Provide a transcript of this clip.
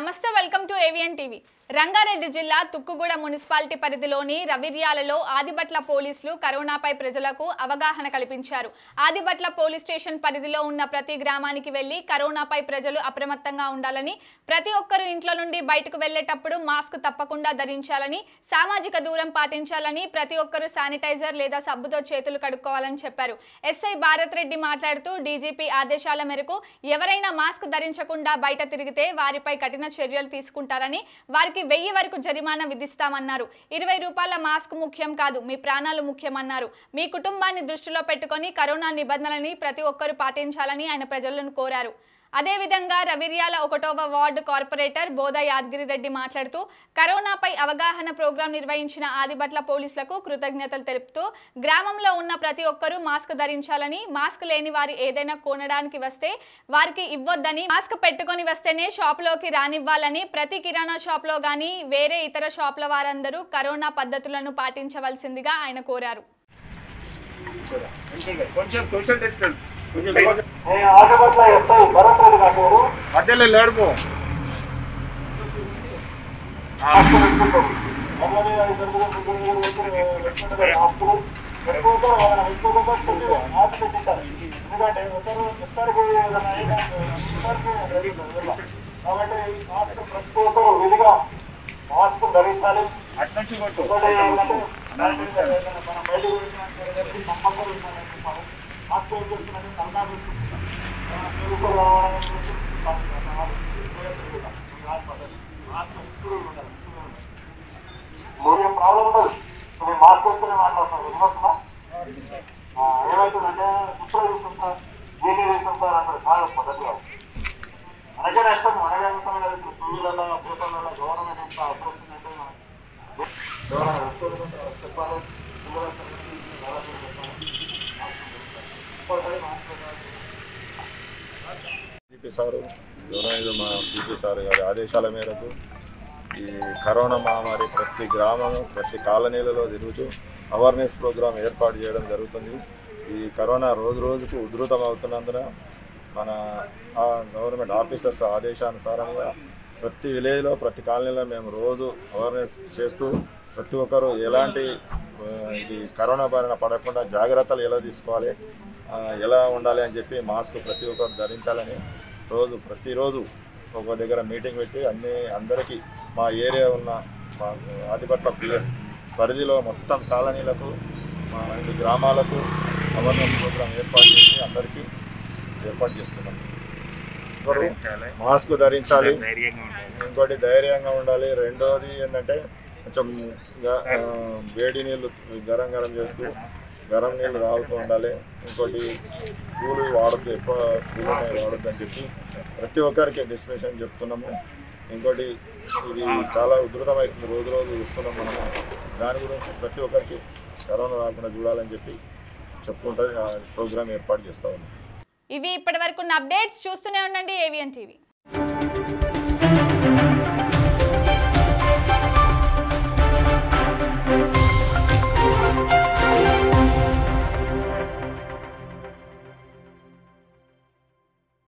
నమస్తే welcome to AVN TV Rangareddy జిల్లా Tukkuguda municipality పరిధిలోని రవిర్యాలలో ఆదిబట్ల పోలీసులు కరోనాపై ప్రజలకు అవగాహన కల్పించారు. ఆదిబట్ల పోలీస్ స్టేషన్ పరిధిలో ఉన్న ప్రతి గ్రామానికి వెళ్ళి కరోనాపై ప్రజలు అప్రమత్తంగా ఉండాలని ప్రతి ఒక్కరూ ఇంట్లో నుండి బయటకు వెళ్ళేటప్పుడు మాస్క్ తప్పకుండా ధరించాలని సామాజిక దూరం పాటించాలని ప్రతి ఒక్కరూ శానిటైజర్ లేదా సబ్బుతో చేతులు కడుక్కోవాలని చెప్పారు. ఎస్ఐ భారత్ రెడ్డి మాట్లాడుతూ డీజీపీ ఆదేశాల మేరకు ఎవరైనా మాస్క్ ధరించకుండా బయట తిరిగితే వారిపై కఠిన చర్యలు తీసుకుంటారని వారికి వెయ్యి వరకు జరిమానా విధిస్తామన్నారు. ఇరవై రూపాయల మాస్క్ ముఖ్యం కాదు మీ ప్రాణాలు ముఖ్యమన్నారు. మీ కుటుంబాన్ని దృష్టిలో పెట్టుకొని కరోనా నిబంధనలని ప్రతి ఒక్కరూ పాటించాలని ఆయన ప్రజలను కోరారు. అదేవిధంగా రవిర్యాల ఒకటవ వార్డు కార్పొరేటర్ బోధ యాదగిరిరెడ్డి మాట్లాడుతూ కరోనాపై అవగాహన ప్రోగ్రాం నిర్వహించిన ఆదిబట్ల పోలీసులకు కృతజ్ఞతలు తెలుపుతూ గ్రామంలో ఉన్న ప్రతి ఒక్కరూ మాస్క్ ధరించాలని మాస్క్ లేని వారు ఏదైనా కొనడానికి వస్తే వారికి ఇవ్వొద్దని మాస్క్ పెట్టుకొని వస్తేనే షాపులోకి రానివ్వాలని ప్రతి కిరాణా షాప్లో కానీ వేరే ఇతర షాప్ల వారందరూ కరోనా పద్ధతులను పాటించవలసిందిగా ఆయన కోరారు. కొంచెం సోషల్ డిస్టెన్స్ కొంచెం నేను ఆటపట్ల ఎస్ఐ భరత్ రెడ్డి గారు పేరు. మధ్యలో లేడుకో. ఎందుకంటే జరుగుతుంది ఇలా. కాబట్టి మాస్క్ ప్రతి ఒక్కరు విధిగా మాస్క్ ధరించాలి మనం బయటకు. మాస్క్ ఏం తెలుగు రావడం గురించి మీరేం ప్రాబ్లం ఉండదు మీరు మాస్క్ వేసుకునే మాట్లాడుతున్నారు వినొస్తుందా ఆ, ఏమవుతుందంటే ఇప్పుడు చూసుకుంటా దీన్ని తీసుకుంటారు అంటారు కాదు పద్ధతిగా మనకే నష్టం మనకే నష్టం కలిసి టీవీలలో పేపర్లలో గవర్నమెంట్ ఎంత అప్రస్తుందంటే గవర్నమెంట్ ఎక్కువ చెప్పాలి పిల్లలందరూ చాలా చెప్పాలి ఇప్పటికీ మాస్క్ సారు మా సిపి సార్ గారి ఆదేశాల మేరకు ఈ కరోనా మహమ్మారి ప్రతి గ్రామము ప్రతి కాలనీలలో తిరుగుతూ అవేర్నెస్ ప్రోగ్రాం ఏర్పాటు చేయడం జరుగుతుంది. ఈ కరోనా రోజు రోజుకు ఉధృతం అవుతున్నందున మన ఆ గవర్నమెంట్ ఆఫీసర్స్ ఆదేశానుసారంగా ప్రతి విలేజ్లో ప్రతి కాలనీలో మేము రోజు అవేర్నెస్ చేస్తూ ప్రతి ఒక్కరు ఎలాంటి ఇది కరోనా బారిన పడకుండా జాగ్రత్తలు ఎలా తీసుకోవాలి ఎలా ఉండాలి అని చెప్పి మాస్క్ ప్రతి ఒక్కరు ధరించాలని రోజు ప్రతిరోజు ఒక దగ్గర మీటింగ్ పెట్టి అన్ని అందరికీ మా ఏరియా ఉన్న మా ఆదిపట్ల ప్లేస్ పరిధిలో మొత్తం కాలనీలకు మా రెండు గ్రామాలకు అవేర్నెస్ ప్రోగ్రాం ఏర్పాటు చేసి అందరికీ ఏర్పాటు చేస్తున్నాం. ఒకరు మాస్క్ ధరించాలి ఇంకోటి ధైర్యంగా ఉండాలి రెండోది ఏంటంటే కొంచెం గ- వేడి నీళ్ళు గరం గరం చేస్తూ గరం నీళ్ళు తాగుతూ ఉండాలి. ఇంకోటి పూలు వాడద్దు ఎక్కువ పూలు వాడద్దు అని చెప్పి ప్రతి ఒక్కరికి డిస్కషన్ చెప్తున్నాము. ఇంకోటి ఇది చాలా ఉధృతమవుతుంది రోజు రోజు ఇస్తున్నాం మనము దాని గురించి ప్రతి ఒక్కరికి కరోనా రాకుండా చూడాలని చెప్పి చెప్పుకుంటే ఆ ప్రోగ్రామ్ ఏర్పాటు చేస్తా ఉన్నాం. ఇవి ఇప్పటివరకు ఉన్న అప్డేట్స్ చూస్తూనే ఉండండి ఏవిఎన్ టీవీ.